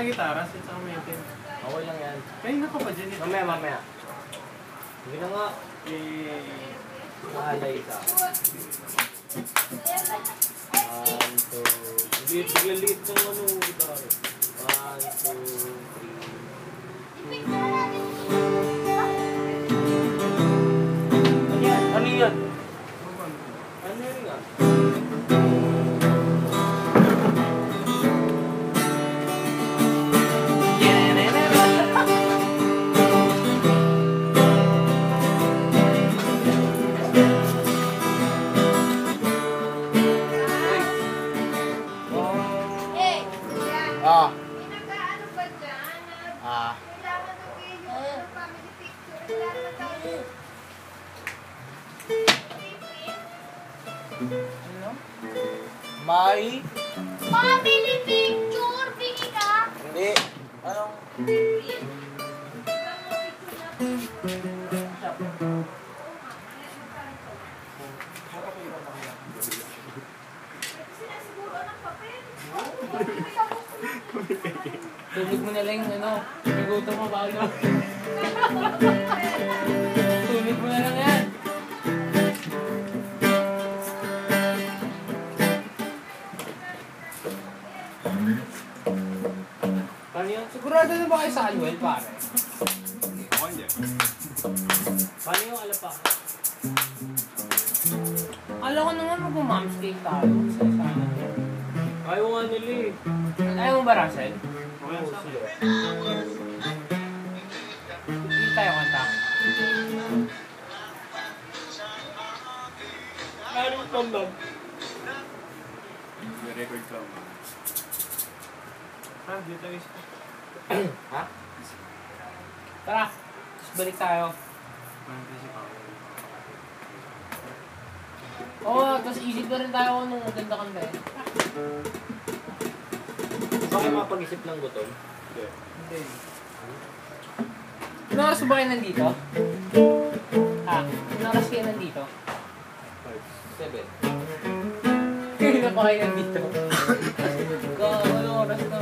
tayong gitara, sit sa kamitin. Okay lang yan. Kanina ka pa dyan. Mamaya, mamaya. Hindi na nga. Eh, Nahalay ka. One, two. Liit, bigla liit ng ano, gitara. One, two, three. Ano yan? Ano yan? Ano yan nga? Ano? May? Family picture! Ka! Hindi. Anong? Tulog mo na lang yung ano. Nagutom mo ba Sigurado na ba kayo sa Alwell, pare? Paano yung alapa? Alam ko naman mag-mom's cake tayo sa sana. Ayaw nga nila eh. Ayaw mo ba, Russell? okay sa akin. Hindi tayo kanta. Anong comeback? May record ka ba? Ah, dito is. Ha? Tara, tapos balik tayo. Oo, tapos isip na rin tayo anong maganda kanta eh. Bakit mapag-isip ng gutom? Hindi. Hindi. Anong oras ba kayo nandito? Ha? Anong oras kayo nandito? Seven. Kaya na pa kayo nandito? Ka, anong oras na?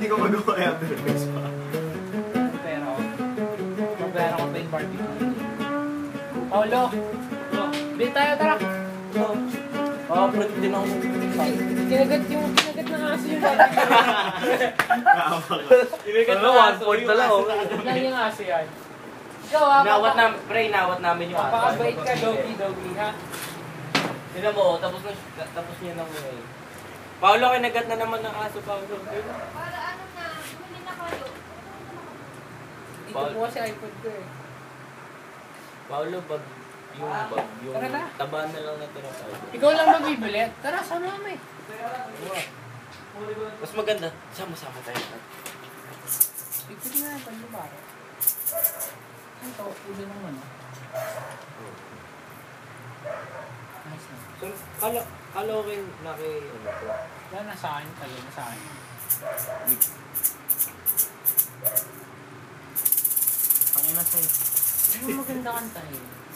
Hindi ko magawa yung after effects pa. Pero, mabera ko pa yung barbecue. Paulo! Paulo, Bili tayo, tara! Pa-upload din ako. Kinagat yung, kinagat ng aso yung ka. Kinagat Ano, one point na lang, oh. Lang yung aso yan. Ikaw ha, Nawat papa- na, pre, nawat namin yung aso. Papakabait ka, doggy, doggy, ha? Tignan mo, oh, tapos na, tapos niya na muna eh. Paolo, kinagat na naman ng aso, Paolo. Para ano na, bumili na kayo. Dito po kasi iPod ko eh. Paolo, pag yung bag, yung Tara na. taba na lang natira tayo. Ikaw lang mabibili. Tara, sama kami. Mas maganda, sama-sama tayo. Ipit na, pag para. Ang tawag ulo ng ano. Nice na. So, kala, kala ko kayo naki, ano ko. Wala na sa akin, talo na sa akin. Ang ina sa'yo. Mo maganda kanta eh.